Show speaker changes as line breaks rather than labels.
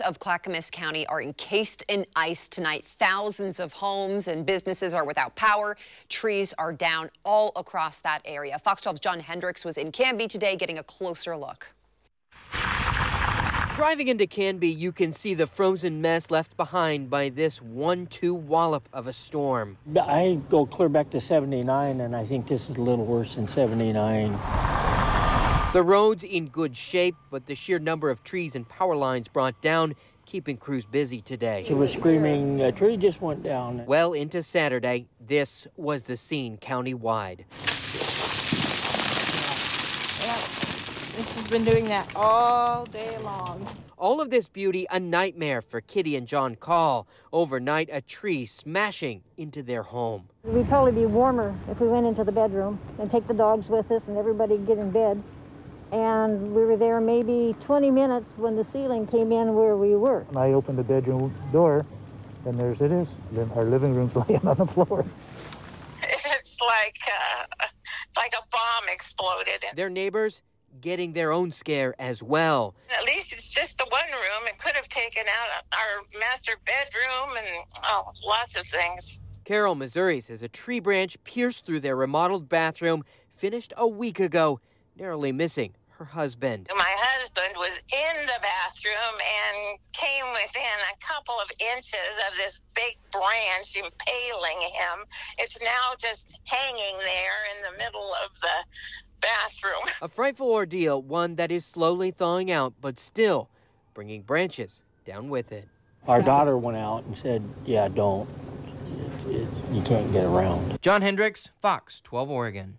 of Clackamas County are encased in ice tonight. Thousands of homes and businesses are without power. Trees are down all across that area. Fox 12's John Hendricks was in Canby today getting a closer look.
Driving into Canby, you can see the frozen mess left behind by this 1-2 wallop of a storm.
I go clear back to 79, and I think this is a little worse than 79.
The road's in good shape, but the sheer number of trees and power lines brought down keeping crews busy today.
She was screaming, a tree just went down.
Well into Saturday, this was the scene countywide.
Yeah, this has been doing that all day long.
All of this beauty a nightmare for Kitty and John Call. Overnight, a tree smashing into their home.
We'd probably be warmer if we went into the bedroom and take the dogs with us and everybody get in bed and we were there maybe 20 minutes when the ceiling came in where we were.
And I opened the bedroom door, and there's it is. Then our living room's laying on the floor.
It's like uh, like a bomb exploded.
Their neighbors getting their own scare as well.
At least it's just the one room. It could have taken out our master bedroom and oh, lots of things.
Carroll, Missouri says a tree branch pierced through their remodeled bathroom finished a week ago, narrowly missing her husband.
My husband was in the bathroom and came within a couple of inches of this big branch impaling him. It's now just hanging there in the middle of the bathroom.
A frightful ordeal, one that is slowly thawing out, but still bringing branches down with it.
Our daughter went out and said, yeah, don't. It, it, you can't get around.
John Hendricks, Fox 12 Oregon.